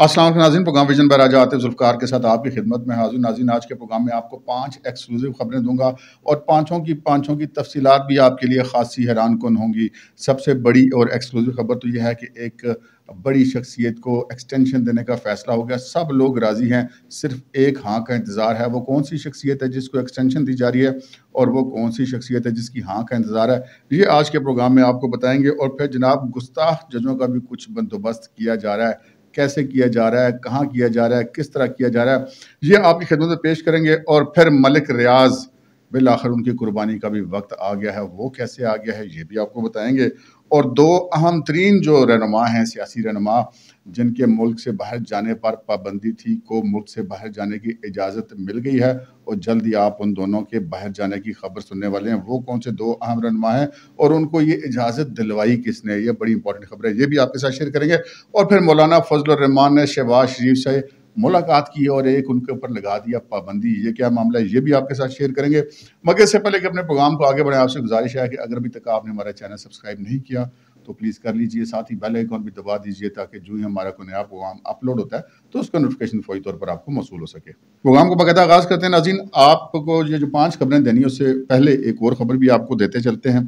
असलम नाजिन program vision पर राजा आतिफ जुल्फ़ार के साथ आपकी खिदमत में हाजिर। नाजिन आज के प्रोग्राम में आपको पाँच एक्सक्लूसिव खबरें दूँगा और पाँचों की पाँचों की तफसीलात भी आपके लिए खासी हैरान कन होंगी। सबसे बड़ी और एक्सक्लूसिव खबर तो यह है कि एक बड़ी शख्सियत को एक्सटेंशन देने का फैसला हो गया। सब लोग राज़ी हैं, सिर्फ़ एक हाँ का इंतज़ार है। वो कौन सी शख्सियत है जिसको एक्सटेंशन दी जा रही है और वो कौन सी शख्सियत है जिसकी हाँ का इंतज़ार है? ये आज के प्रोग्राम में आपको बताएँगे और फिर जनाब गुस्ताख जजों का भी कुछ बंदोबस्त किया जा रहा है। कैसे किया जा रहा है, कहाँ किया जा रहा है, किस तरह किया जा रहा है, ये आपकी खिदमत में पेश करेंगे और फिर मलिक रियाज बिल आखिर उनकी कुर्बानी का भी वक्त आ गया है। वो कैसे आ गया है, ये भी आपको बताएँगे। और दो अहम तरीन जो रहनुमा हैं, सियासी रहनुमा, जिनके मुल्क से बाहर जाने पर पाबंदी थी, को मुल्क से बाहर जाने की इजाज़त मिल गई है, और जल्द ही आप उन दोनों के बाहर जाने की खबर सुनने वाले हैं। वो कौन से दो अहम रहनुमा हैं, और उनको ये इजाज़त दिलवाई किसने? ये बड़ी इंपॉर्टेंट खबर है, ये भी आपके साथ शेयर करेंगे। और फिर मौलाना फजल रहमान ने शहबाज शरीफ से मुलाकात की और एक उनके ऊपर लगा दिया पाबंदी। ये क्या मामला है? ये भी आपके साथ शेयर करेंगे। मगर इससे पहले कि अपने प्रोग्राम को आगे बढ़े आपसे गुजारिश है कि अगर अभी तक आपने हमारा चैनल सब्सक्राइब नहीं किया तो प्लीज़ कर लीजिए। साथ ही बेल आइकॉन भी दबा दीजिए ताकि जो ही हमारा कोई नया प्रोग्राम अपलोड होता है तो उसका नोटिफिकेशन फौरी तौर पर आपको मौसू हो सके। प्रोग्राम को बकायदा आगाज़ करते हैं। नाजीन आपको ये जो पाँच खबरें देनी है उससे पहले एक और ख़बर भी आपको देते चलते हैं।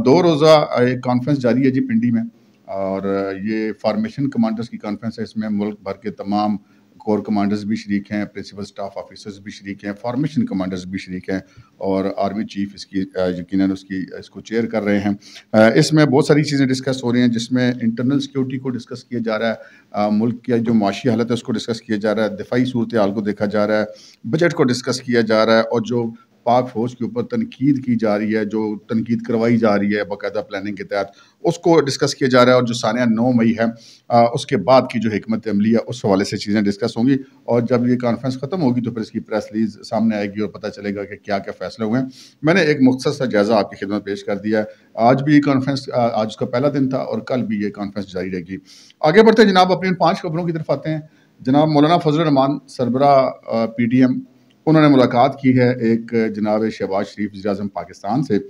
दो रोज़ा एक कॉन्फ्रेंस जारी है जी पिंडी में, और ये फार्मेशन कमांडर्स की कॉन्फ्रेंस है। इसमें मुल्क भर के तमाम कोर कमांडर्स भी शरीक हैं प्रिंसिपल स्टाफ ऑफिसर्स भी शरीक हैं फॉर्मेशन कमांडर्स भी शरीक हैं और आर्मी चीफ इसकी यकीन उसकी, इसको चेयर कर रहे हैं। इसमें बहुत सारी चीज़ें डिस्कस हो रही हैं जिसमें इंटरनल सिक्योरिटी को डिस्कस किया जा रहा है मुल्क की जो माशी हालत है उसको डिस्कस किया जा रहा है, दिफाई सूरत हाल को देखा जा रहा है बजट को डिस्कस किया जा रहा है और जो पाक फौज के ऊपर तनकीद की जा रही है जो तनकीद करवाई जा रही है बाकायदा प्लानिंग के तहत। उसको डिस्कस किया जा रहा है और जो सानिया नौ मई है आ, उसके बाद की जो हमत अमली है उस हवाले से चीज़ें डिस्कस होंगी। और जब ये कॉन्फ्रेंस ख़त्म होगी तो फिर इसकी प्रेस रिलीज़ सामने आएगी और पता चलेगा कि क्या क्या फैसले हुए हैं। मैंने एक मुख्तर सा जायज़ा आपकी खिदमत पेश कर दिया है। आज भी ये कॉन्फ्रेंस आज उसका पहला दिन था और कल भी ये कॉन्फ्रेंस जारी रहेगी। आगे बढ़ते जनाब अपनी पाँच खबरों की तरफ़ आते हैं। जनाब मौलाना फजल रमान सरबरा पी टी एम उन्होंने मुलाकात की है एक जनाब शहबाज शरीफ वजी पाकिस्तान से,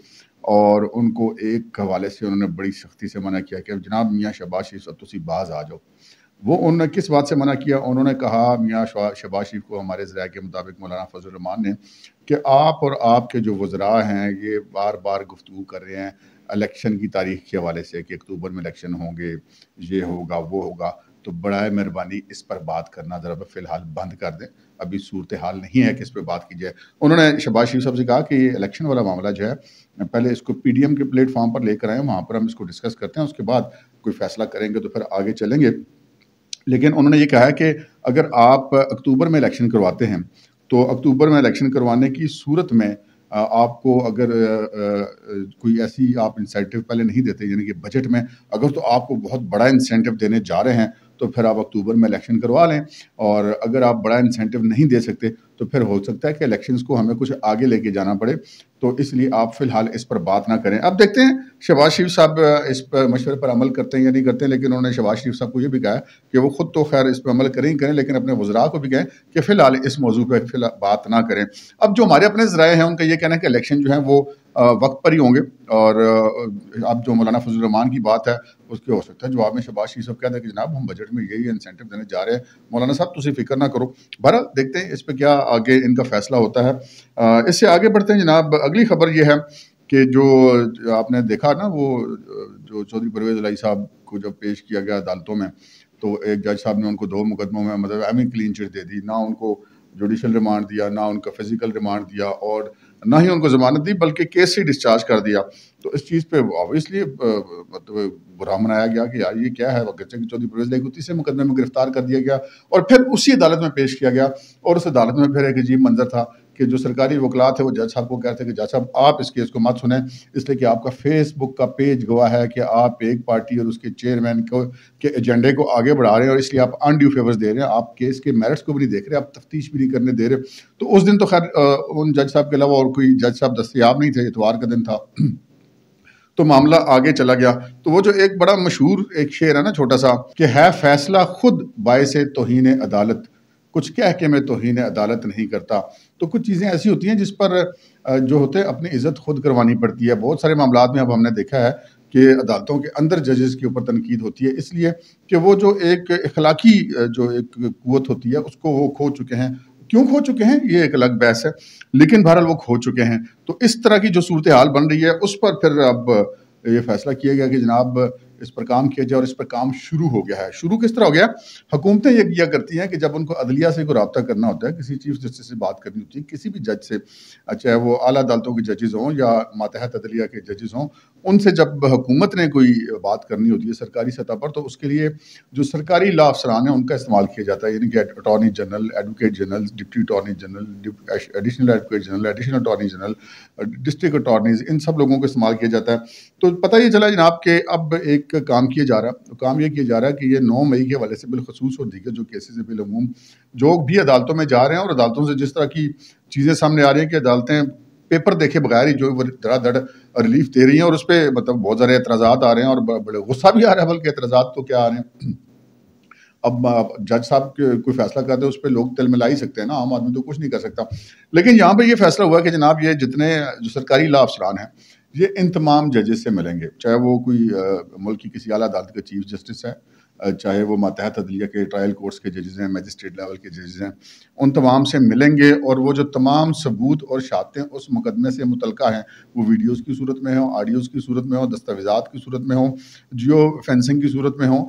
और उनको एक हवाले से उन्होंने बड़ी सख्ती से मना किया कि जनाब मियाँ शहबाज शरीफ सब तुम बाज आ जाओ। वो उन्होंने किस बात से मना किया? उन्होंने कहा, मियाँ शहबाज शरीफ को हमारे ज़रा के मुताबिक मौलाना फजलरमान ने कि आप और आपके जो वज़रा हैं, ये बार बार गुफ्तु कर रहे हैं, इलेक्शन की तारीख के हवाले से कि अक्टूबर में इलेक्शन होंगे, ये होगा, वो होगा। तो बड़ा मेहरबानी इस पर बात करना, ज़रा फ़िलहाल बंद कर दें। अभी सूरत हाल नहीं है कि इस पर बात की जाए। उन्होंने शहबाज शरीफ साहब से कहा कि ये इलेक्शन वाला मामला जो है, पहले इसको पीडीएम के प्लेटफॉर्म पर लेकर आए, वहाँ पर हम इसको डिस्कस करते हैं, उसके बाद कोई फैसला करेंगे तो फिर आगे चलेंगे। लेकिन उन्होंने ये कहा है कि अगर आप अक्टूबर में इलेक्शन करवाते हैं तो अक्टूबर में इलेक्शन करवाने की सूरत में आपको अगर कोई ऐसी आप इंसेंटिव पहले नहीं देते, यानी कि बजट में, अगर तो आपको बहुत बड़ा इंसेंटिव देने जा रहे हैं तो फिर आप अक्टूबर में इलेक्शन करवा लें। और अगर आप बड़ा इंसेंटिव नहीं दे सकते तो फिर हो सकता है कि इलेक्शंस को हमें कुछ आगे लेके जाना पड़े। तो इसलिए आप फ़िलहाल इस पर बात ना करें। अब देखते हैं शहबाज शरीफ साहब इस पर मशवरे पर अमल करते हैं या नहीं करते हैं, लेकिन उन्होंने शहबाज शरीफ साहब को ये भी कहा कि वो खुद तो खैर इस पर अमल करें ही करें, लेकिन अपने वजरा को भी कहें कि फ़िलहाल इस मौजू पर बात ना करें। अब जो हमारे अपने जराए हैं, उनका ये कहना है कि इलेक्शन जो है वो वक्त पर ही होंगे। और अब जो मौलाना फजलरहमान की बात है, उसके हो सकता है जवाब में शबाज शरीफ साहब कहते हैं कि जनाब, हम बजट में यही इंसेंटिव देने जा रहे हैं। मौलाना साहब तुम फ़िक्र ना करो। बहरहाल, देखते हैं इस पर क्या आगे इनका फैसला होता है। इससे आगे बढ़ते हैं जनाब, अगली खबर ये है कि जो आपने देखा ना, वो, जो चौधरी परवेज अलाई साहब को जब पेश किया गया अदालतों में तो एक जज साहब ने उनको दो मुकदमों में मतलब एमी क्लीन चिट दे दी। ना उनको जुडिशल रिमांड दिया, ना उनका फ़िज़िकल रिमांड दिया और ना ही उनको जमानत दी, बल्कि केस ही डिस्चार्ज कर दिया। तो इस चीज़ पे ऑब्वियसली मतलब बुरा मनाया गया कि यार ये क्या है? गच्चे की चौधरी परवेज लाइक तीसरे मुकदमे में गिरफ़्तार कर दिया गया और फिर उसी अदालत में पेश किया गया और उस अदालत में फिर एक अजीब मंजर था। कि जो सरकारी वकलात है, वो जज साहब को कहते हैं कि जज साहब, आप इस केस को मत सुने। इसलिए कि आपका फेसबुक का पेज गवाह है कि आप एक पार्टी और उसके चेयरमैन को, के एजेंडे को आगे बढ़ा रहे हैं और इसलिए आप अनड्यू फेवर्स दे रहे हैं। आप केस के मेरिट्स को भी नहीं देख रहे, आप तफ्तीश भी नहीं करने दे रहे। तो उस दिन तो खैर उन जज साहब के अलावा और कोई जज साहब दस्तियाब नहीं थे, इतवार का दिन था। तो मामला आगे चला गया। तो वो जो एक बड़ा मशहूर एक शेर है ना, छोटा सा, कि है फैसला खुद बायस तोहन अदालत। कुछ कह के मैं तोहन अदालत नहीं करता। तो कुछ चीज़ें ऐसी होती हैं जिस पर जो होते हैं, अपनी इज़्ज़त खुद करवानी पड़ती है। बहुत सारे मामला में अब हमने देखा है कि अदालतों के अंदर जजेस के ऊपर तनकीद होती है, इसलिए कि वो जो एक अखलाकी जो एक कुत होती है, उसको वो खो चुके हैं। क्यों खो चुके हैं? ये एक अलग बहस है, लेकिन बहरहाल वो खो चुके हैं। तो इस तरह की जो सूरत हाल बन रही है, उस पर फिर अब ये फैसला किया गया कि जनाब इस पर काम किया जाए और इस पर काम शुरू हो गया है। शुरू किस तरह हो गया हुकूमतें ये किया करती हैं कि जब उनको अदलिया से कोई रबता करना होता है, किसी चीफ जस्टिस से बात करनी होती है, किसी भी जज से, चाहे वो अला अदालतों के जजेज़ हों या मातहत अदलिया के जजेज़ हों, उनसे जब हुकूमत ने कोई बात करनी होती है सरकारी सतह पर तो उसके लिए जो सरकारी ला अफसरान है, उनका इस्तेमाल किया जाता है। यानी कि attorney general advocate general deputy attorney general additional advocate general additional attorney general district attorneys इन सब लोगों को इस्तेमाल किया जाता है। तो पता ही चला जनाब के अब एक काम किया जा रहा है तो काम ये किया जा रहा है कि ये नौ मई के हवाले से बिलखसूस और दीगर जो केसेज है बिलूम जो भी अदालतों में जा रहे हैं और अदालतों से जिस तरह की चीज़ें सामने आ रही हैं कि अदालतें पेपर देखे बगैर ही जो धड़ाधड़ रिलीफ दे रही हैं और उस पर मतलब बहुत सारे एतराज़ात आ रहे हैं और बड़े गुस्सा भी आ रहा है, बल्कि एतराज़ा तो क्या आ रहे हैं? अब जज साहब कोई फैसला करते हैं उस पर लोग तिल मिला ही सकते हैं ना, आम आदमी तो कुछ नहीं कर सकता। लेकिन यहाँ पर यह फैसला हुआ कि जनाब ये जितने जो सरकारी ला अफसरान हैं ये इन तमाम जजेस से मिलेंगे। चाहे वो कोई मुल्क की किसी अला अदालत के चीफ जस्टिस है चाहे वो मातहत अदलिया के ट्रायल कोर्ट्स के जजेस हैं, मजिस्ट्रेट लेवल के जजेस हैं, उन तमाम से मिलेंगे और वो जो तमाम सबूत और शातें उस मुकदमे से मुतल हैं, वो वीडियोस की सूरत में हो ऑडियोज़ की सूरत में हो, दस्तावेज़ात की सूरत में हो, जियो फेंसिंग की सूरत में हो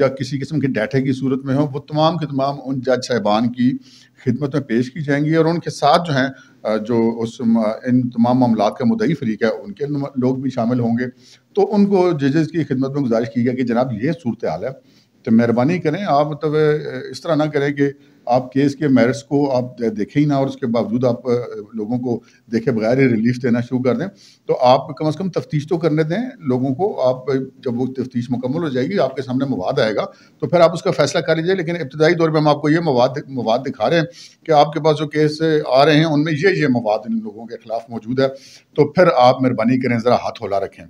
या किसी किस्म के डाटे की सूरत में हो, वो तमाम के तमाम उन जज साहबान की खिदमत में पेश की जाएँगी और उनके साथ जो हैं जो उस इन तमाम मामला का मुदई फरीक है, उनके लोग भी शामिल होंगे। तो उनको जजेस की खिदमत में गुजारिश की गई कि जनाब ये सूरत हाल है तो मेहरबानी करें। आप मतलब इस तरह ना करें कि आप केस के मेरिट्स को आप देखें ही ना और उसके बावजूद आप लोगों को देखे बगैर ही रिलीफ देना शुरू कर दें। तो आप कम अज़ कम तफ्तीश तो करने दें लोगों को। आप जब वो तफ्तीश मुकम्मल हो जाएगी, आपके सामने मवाद आएगा तो फिर आप उसका फैसला कर लीजिए। लेकिन इब्तदाई दौर पर हम आपको ये मवाद मवाद दिखा रहे हैं कि आपके पास जो केस आ रहे हैं, उनमें ये ये मवाद इन लोगों के खिलाफ मौजूद है। तो फिर आप मेहरबानी करें, ज़रा हाथ होला रखें।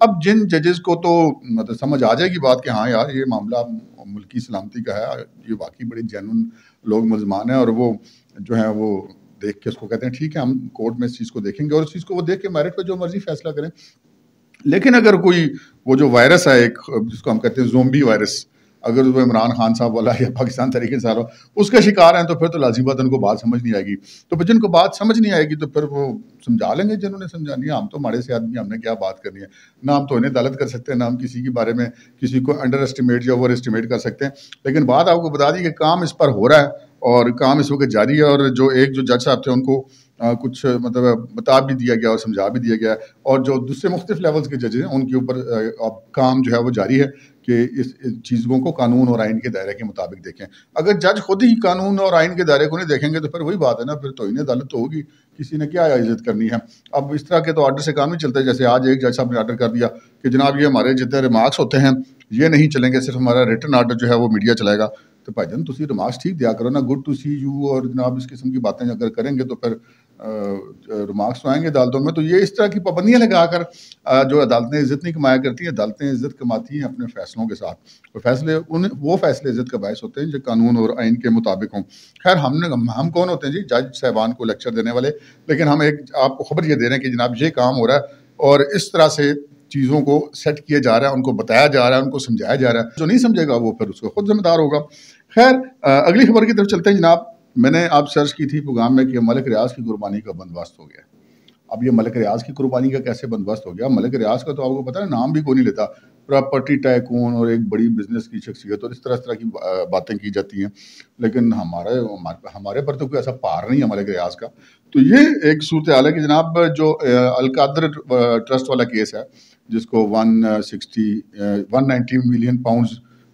अब जिन जजेस को तो मतलब समझ आ जाएगी बात कि हाँ यार, ये मामला मुल्की सलामती का है, ये वाकई बड़े जैन लोग मुलजमान हैं और वो जो है वो देख के उसको कहते हैं, ठीक है, हम कोर्ट में इस चीज़ को देखेंगे और इस चीज़ को वो देख के मेरिट पर जो मर्ज़ी फैसला करें। लेकिन अगर कोई वो जो वायरस है, एक जिसको हम कहते हैं जोम्बी वायरस अगर वो इमरान खान साहब वाला या पाकिस्तान तरीके से सारा उसका शिकार हैं तो फिर तो लाजी बात उनको बात समझ नहीं आएगी। तो फिर जिनको बात समझ नहीं आएगी तो फिर वो समझा लेंगे जिन्होंने समझानी है हम तो हमारे से आदमी हमने क्या बात करनी है? ना हम तो इन्हें अदालत कर सकते हैं ना हम किसी के बारे में किसी को अंडर एस्टिमेट या ओवर एस्टिमेट कर सकते हैं। लेकिन बात आपको बता दी कि काम इस पर हो रहा है और काम इस वक्त जारी है और जो एक जो जज साहब थे उनको आ, कुछ मतलब बता भी दिया गया और समझा भी दिया गया और जो दूसरे मुख्तफ लेवल्स के जजेस हैं उनके ऊपर अब काम जो है वो जारी है। कि इस, चीज़ों को कानून और आइन के दायरे के मुताबिक देखें। अगर जज खुद ही कानून और आइन के दायरे को नहीं देखेंगे तो फिर वही बात है ना फिर तो इन अदालत तो होगी। किसी ने क्या इज़्ज़त करनी है? अब इस तरह के तो ऑर्डर से काम नहीं चलता जैसे आज एक जज साहब ने ऑर्डर कर दिया कि जनाब ये हमारे जितने रिमार्क्स होते हैं ये नहीं चलेंगे सिर्फ़ हमारा रिटर्न ऑर्डर जो है वो मीडिया चलाएगा। तो भाई भाईजान तुम रिमार्क्स ठीक दिया करो ना गुड टू सी यू और जनाब इस किस्म की बातें अगर करेंगे तो फिर रिमार्क्स तो आएँगे अदालतों में तो ये इस तरह की पाबंदियाँ लगाकर जो अदालतें इज़्ज़त नहीं कमाया करती हैं, अदालतें इज़्ज़त कमाती हैं अपने फैसलों के साथ। तो फैसले, उन, वो फैसले इज़्ज़त का बायस होते हैं, जो कानून और आइन के मुताबिक हों। खैर हमने हम कौन होते हैं जी? जज साहबान को लेक्चर देने वाले। लेकिन हम एक, आपको खबर ये दे रहे हैं कि जनाब, ये काम हो रहा है और इस तरह से चीज़ों को सेट किया जा रहा है, उनको बताया जा रहा है, उनको समझाया जा रहा है। जो नहीं समझेगा, वो फिर उसको खुद जिम्मेदार होगा। खैर अगली खबर की तरफ़ चलते हैं जनाब। मैंने आप सर्च की थी प्रोग्राम में कि मलिक रियाज की कुर्बानी का बंदोबस्त हो गया। अब ये मलिक रियाज की कुर्बानी का कैसे बंदोबस्त हो गया? मलिक रियाज का तो आपको पता है नाम भी कोई नहीं लेता। प्रॉपर्टी टाइकून और एक बड़ी बिज़नेस की शख्सियत और इस तरह इस तरह की बातें की जाती हैं। लेकिन हमारे हमारे पर तो कोई ऐसा पार नहीं है मलिक रियाज का। तो ये एक सूरत हाल है कि जनाब जो अलकादर ट्रस्ट वाला केस है, जिसको one sixty one ninety million pound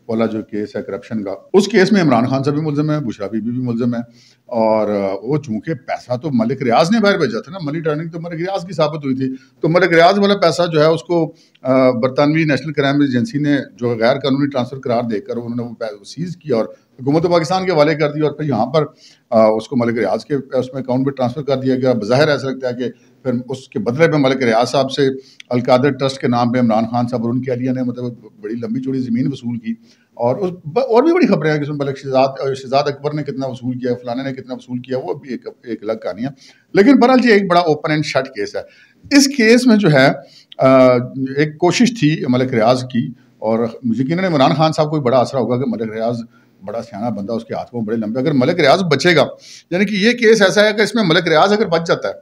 वाला जो केस है करप्शन का, उस केस में इमरान खान साहब भी मुलजम है बुशरा बीबी भी मुलजम है। और वो चूँकि पैसा तो मलिक रियाज ने बाहर भेजा था ना मनी टर्निंग तो मलिक रियाज की साबित हुई थी। तो मलिक रियाज वाला पैसा जो है उसको बरतानवी नेशनल क्राइम एजेंसी ने जो गैर कानूनी ट्रांसफ़र करार देकर उन्होंने वो सीज किया और हुकूमत पाकिस्तान के हवाले कर दिया और फिर यहाँ पर उसको मलिक रियाज के उसमें अकाउंट में ट्रांसफ़र कर दिया गया। बाहिर ऐसा लगता है कि फिर उसके बदले में मलिक रियाज साहब से अलकादर ट्रस्ट के नाम पे इमरान खान साहब और उनकी अलिया ने मतलब बड़ी लंबी चौड़ी ज़मीन वसूल की। और उस और भी बड़ी खबरें हैं कि मलिक शहजाद शहजाद अकबर ने कितना वसूल किया, फलाने ने कितना वसूल किया, वो भी एक एक अलग कहानी है। लेकिन बहरहाल जी, एक बड़ा ओपन एंड शट केस है। इस केस में जो है एक कोशिश थी मलिक रियाज की और यकीन इमरान खान साहब को भी बड़ा असर होगा कि मलिक रियाज बड़ा सियाना बंदा, उसके हाथों बड़े लंबे अगर मलिक रियाज बचेगा, यानी कि ये केस ऐसा है कि इसमें मलिक रियाज अगर बच जाता है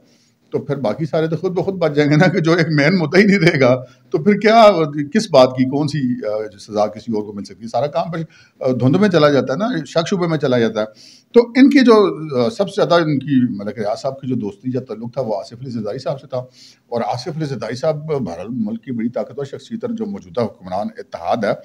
तो फिर बाकी सारे तो खुद ब खुद बच जाएँगे ना कि जो एक मेन मुद्दा ही नहीं रहेगा तो फिर क्या, किस बात की कौन सी सजा किसी और को मिल सकती है? सारा काम पर धुंध में चला जाता है ना शक शुबे में चला जाता है। तो इनकी जो सबसे ज़्यादा इनकी मतलब रियाज साहब की जो दोस्ती या तल्लुक था, वो आसिफ अली जदाई साहब से था। और आसिफ अली जदाई साहब भारत मुल्क की बड़ी ताकतवर शख्सियत जो मौजूदा हुक्मरान इतिहाद है,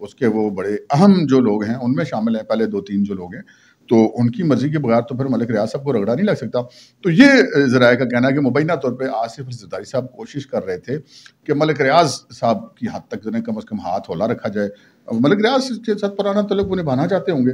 उसके वो बड़े अहम जो लोग हैं, उनमें शामिल हैं, पहले दो तीन जो लोग हैं। तो उनकी मर्ज़ी के बगैर तो फिर मलिक रियाज साहब को रगड़ा नहीं लग सकता। तो ये जराए का कहना है कि मुबैना तौर पर आसिफ जदारी साहब कोशिश कर रहे थे कि मलिक रियाज साहब की हद तक जो कम अज़ कम हाथ होला रखा जाए। मलिक रियाज के साथ पुराना तलब वो निभाना चाहते होंगे।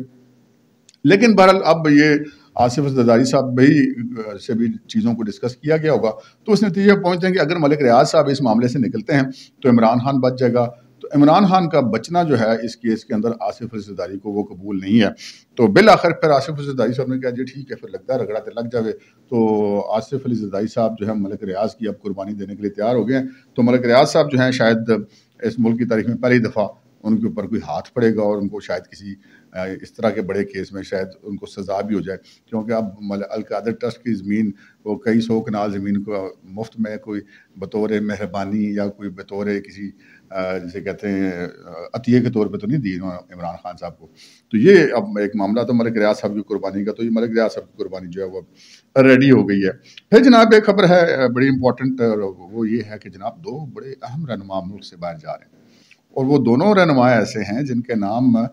लेकिन बहरहाल अब ये आसिफ जदारी साहब भी से भी चीज़ों को डिस्कस किया गया होगा। तो उस नतीजे पहुँचते हैं कि अगर मलिक रियाज साहब इस मामले से निकलते हैं तो इमरान खान बच जाएगा। तो इमरान खान का बचना जो है इस केस के अंदर आसिफ रिश्तेदारी को वो कबूल नहीं है। तो बिल आखिर फिर आसिफ रिश्तेदारी साहब ने कहा, जी ठीक है, फिर लगता रगड़ा तो लग जाए तो आसिफ अली जदाई साहब जो है मलिक रियाज की अब कुर्बानी देने के लिए तैयार हो गए हैं। तो मलिक रियाज साहब जो है शायद इस मुल्क की तारीख में पहली दफ़ा उनके ऊपर कोई हाथ पड़ेगा और उनको शायद किसी इस तरह के बड़े केस में शायद उनको सज़ा भी हो जाए। क्योंकि अब अलकादर ट्रस्ट की ज़मीन, वो कई सौ कनाल ज़मीन को मुफ़्त में कोई बतौर मेहरबानी या कोई बतौर किसी जैसे कहते हैं अतिये के तौर पे तो नहीं दी इमरान खान साहब को। तो ये अब एक मामला तो मलिक रियाज साहब की कुर्बानी का तो ये मलिक रियाज साहब की कुर्बानी जो है वो रेडी हो गई है। फिर जनाब एक खबर है बड़ी इंपॉर्टेंट वो ये है कि जनाब दो बड़े अहम रहनुमा मुल्क से बाहर जा रहे हैं। और वो दोनों रहनुमा ऐसे हैं जिनके नाम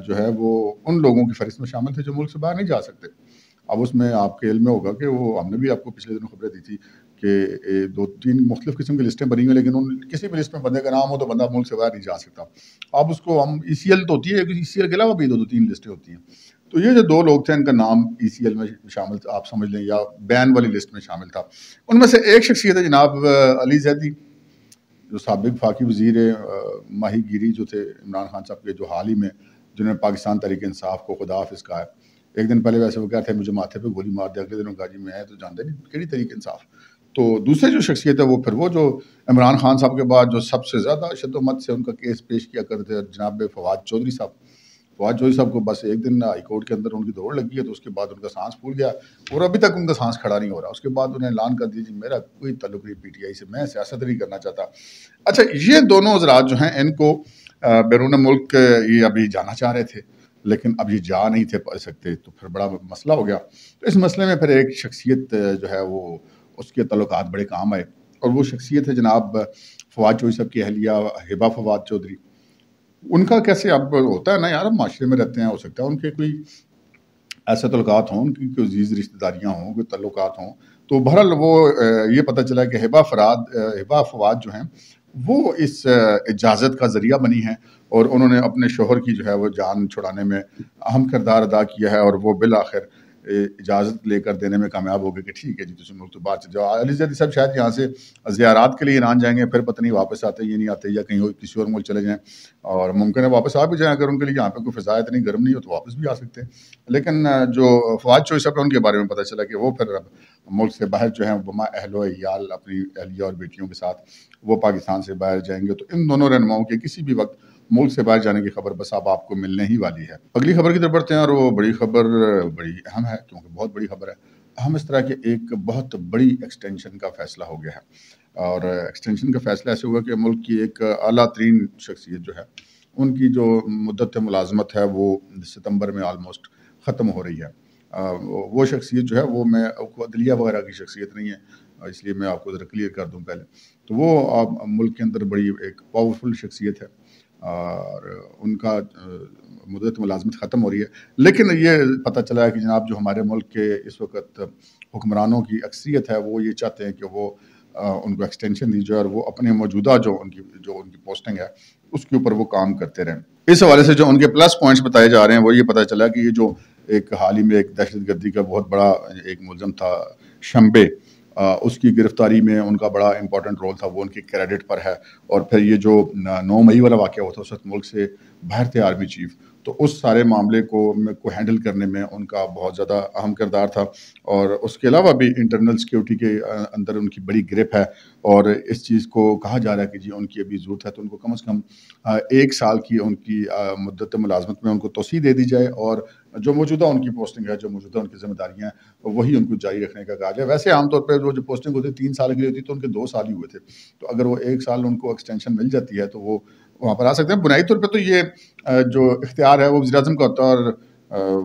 जो है वो उन लोगों की फहरिस्त में शामिल थे जो मुल्क से बाहर नहीं जा सकते। अब उसमें आपके इल्म में होगा कि वो, हमने भी आपको पिछले दिनों खबरें दी थी कि दो तीन मुख्तलिफ़ किस्म की लिस्टें बनी हुई लेकिन उन, किसी भी लिस्ट में बंदे का नाम हो तो बंदा मुल्क से बाहर नहीं जा सकता। अब उसको हम ई सी एल तो होती है ई सी एल के अलावा भी दो दो तीन लिस्टें होती हैं। तो ये जो दो लोग थे, इनका नाम ई सी एल में शामिल था, आप समझ लें, या बैन वाली लिस्ट में शामिल था। उनमें से एक शख्सियत है जनाब अली जैदी। जो सबक फाकी वज़ीर माही गिरी जो थे, इमरान खान साहब के जो हाल ही में, जिन्होंने पाकिस्तान तरीके इंसाफ को खुदा हाफिस कहा है। एक दिन पहले वैसे वो क्या थे, मुझे माथे पे गोली मार दिया, अगले दिन कहा, जी, मैं तो जानते नहीं कड़ी तरीके इंसाफ। तो दूसरे जो शख्सियत है वो फिर वो जो इमरान खान साहब के बाद जो सबसे ज़्यादा शदोमत से उनका केस पेश किया करते थे जनाब फवाद चौधरी साहब। फवाद चौधरी साहब को बस एक दिन हाईकोर्ट के अंदर उनकी दौड़ लगी है तो उसके बाद उनका सांस फूल गया और अभी तक उनका सांस खड़ा नहीं हो रहा। उसके बाद उन्हें ऐलान कर दिया जी, मेरा कोई तल्लुक नहीं पी टी आई से, मैं सियासत नहीं करना चाहता। अच्छा ये दोनों हजरात जो हैं, इनको बैरून मुल्क ये अभी जाना चाह रहे थे, लेकिन अब ये जा नहीं थे सकते तो फिर बड़ा मसला हो गया। तो इस मसले में फिर एक शख्सियत जो है वो, उसके तल्लक बड़े काम आए और वो शख्सियत है जनाब फवाद चौधरी साहब की अहलिया, हिबा फवाद चौधरी। उनका कैसे अब होता है ना यार माशरे में रहते हैं, हो सकता है उनके कोई ऐसे तल्लक हों, उनकी कोई अज़ीज़ रिश्तेदारियाँ हों, कोई तल्लक हों। तो बहरहाल वो ये पता चला कि हिबा फराद हिबा अफवाद जो हैं, वो इस इजाज़त का ज़रिया बनी है और उन्होंने अपने शोहर की जो है वो जान छुड़ाने में अहम किरदार अदा किया है और वो बिल आखिर इजाज़त लेकर देने में कामयाब हो गए कि ठीक है जी तुम मुल्क तो बात जाओ। अली जैदी साहब शायद यहाँ से ज़ियारात के लिए ईरान जाएँगे, फिर पता नहीं वापस आते ये नहीं आते या कहीं और किसी और मुल्क चले जाएँ। और मुमकिन है वापस आ भी जाएँ, अगर उनके लिए यहाँ पर कोई फ़िज़ा इतनी गर्म नहीं हो तो वापस भी आ सकते हैं। लेकिन जो फवाद चोई साहब उनके बारे में पता चला कि वो फिर अब मुल्क से बाहर जो है वमा अहलो अपनी अहलिया और बेटियों के साथ वो पाकिस्तान से बाहर जाएँगे। तो इन दोनों रहनुमाओं के किसी भी वक्त मुल्क से बाहर जाने की खबर बस अब आपको मिलने ही वाली है। अगली खबर की तरफ़ बढ़ते हैं और वो बड़ी खबर, बड़ी अहम है, क्योंकि बहुत बड़ी खबर है। हम इस तरह के एक बहुत बड़ी एक्सटेंशन का फैसला हो गया है। और एक्सटेंशन का फैसला ऐसे हुआ कि मुल्क की एक अला तरीन शख्सियत जो है, उनकी जो मुद्दत मुलाजमत है, वो सितंबर में आलमोस्ट ख़त्म हो रही है। वो शख्सियत जो है, वो मैं अदलिया वगैरह की शख्सियत नहीं है, इसलिए मैं आपको ज़रा क्लियर कर दूँ पहले। तो वो आप मुल्क के अंदर बड़ी एक पावरफुल शख्सियत है। और उनका मुदत मुलाजमत ख़त्म हो रही है। लेकिन ये पता चला है कि जनाब जो हमारे मुल्क के इस वक्त हुक्मरानों की अक्सरियत है वो ये चाहते हैं कि वो आ, उनको एक्सटेंशन दी जाए और वो अपने मौजूदा जो उनकी जो उनकी पोस्टिंग है उसके ऊपर वो काम करते रहें। इस हवाले से जो उनके प्लस पॉइंट्स बताए जा रहे हैं वो ये पता चला कि ये जो एक हाल ही में एक दहशत गर्दी का बहुत बड़ा एक मुलम था शम्बे उसकी गिरफ्तारी में उनका बड़ा इंपॉर्टेंट रोल था, वो उनके क्रेडिट पर है। और फिर ये जो नौ मई वाला वाक़ हुआ था, उस वक्त मुल्क से बाहर थे आर्मी चीफ तो उस सारे मामले को को हैंडल करने में उनका बहुत ज़्यादा अहम किरदार था और उसके अलावा भी इंटरनल सिक्योरिटी के अंदर उनकी बड़ी ग्रिप है और इस चीज़ को कहा जा रहा है कि जी उनकी अभी ज़रूरत है तो उनको कम अज़ कम एक साल की उनकी मुद्दत मुलाजमत में उनको तोसी दे दी जाए और जो मौजूदा उनकी पोस्टिंग है, जो मौजूदा उनकी जिम्मेदारियाँ हैं, वही उनको जारी रखने का कहा जाए वैसे आमतौर पर वो जो पोस्टिंग होती है, तीन साल की होती तो उनके दो साल ही हुए थे। तो अगर वो एक साल उनको एक्सटेंशन मिल जाती है तो वो वहाँ पर आ सकते हैं। बुनियादी तौर पर तो ये जो इख्तियार है वो वजी अजम का होता है और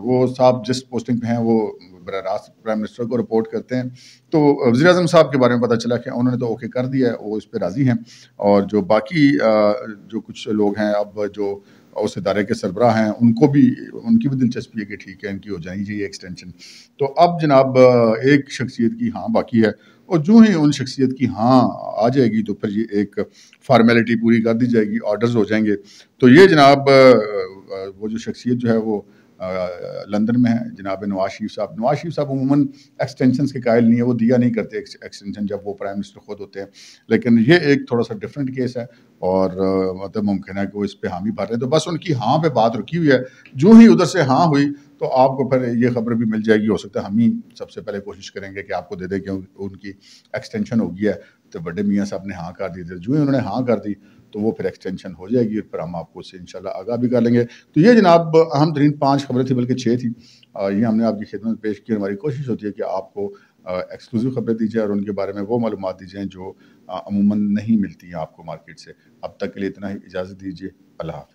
वो साहब जिस पोस्टिंग पे हैं वो बर रास्त प्राइम मिनिस्टर को रिपोर्ट करते हैं। तो वजी अजम साहब के बारे में पता चला कि उन्होंने तो ओके कर दिया है, वो इस पर राज़ी हैं। और जो बाकी जो कुछ लोग हैं, अब जो उस इदारे के सरबरा हैं, उनको भी, उनकी भी दिलचस्पी है कि ठीक है, इनकी हो जानी चाहिए एक्सटेंशन तो अब जनाब, एक शख्सियत की हाँ बाकी है, और जो ही उन शख्सियत की हाँ आ जाएगी तो फिर ये एक फार्मेलिटी पूरी कर दी जाएगी ऑर्डर्स हो जाएँगे। तो ये जनाब वो जो शख्सियत जो है वो लंदन में है, जनाब नवाज़ शरीफ साहब। नवाज़ शरीफ साहब अमूमन एक्सटेंशन के कायल नहीं है, वो दिया नहीं करते एक्सटेंशन जब वो प्राइम मिनिस्टर खुद होते हैं। लेकिन ये एक थोड़ा सा डिफरेंट केस है और मतलब मुमकिन है कि वो इस पर हामी भर रहे तो बस उनकी हाँ पे बात रुकी हुई है। जो ही उधर से हाँ हुई तो आपको फिर ये खबर भी मिल जाएगी। हो सकता है हम ही सबसे पहले कोशिश करेंगे कि आपको दे दें क्योंकि उनकी एक्सटेंशन हो गई है। तो बड़े मियाँ साहब ने हाँ कर दी, जो ही उन्होंने हाँ कर दी तो वो फिर एक्सटेंशन हो जाएगी और फिर हम आपको उससे इन आगा भी कर लेंगे। तो ये जनाब, अहम तरीन पाँच खबरें थी, बल्कि छः थी। ये हमने आपकी खिदमत में पेश की हमारी कोशिश होती है कि आपको एक्सक्लूसिव खबरें दी जाए और उनके बारे में वो मालूम दी जाएँ जो अमूमन नहीं मिलती हैं आपको मार्केट से। अब तक के लिए इतना ही, इजाज़त दीजिए। अल्लाह हाफ़